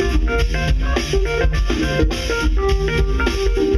I'm sorry.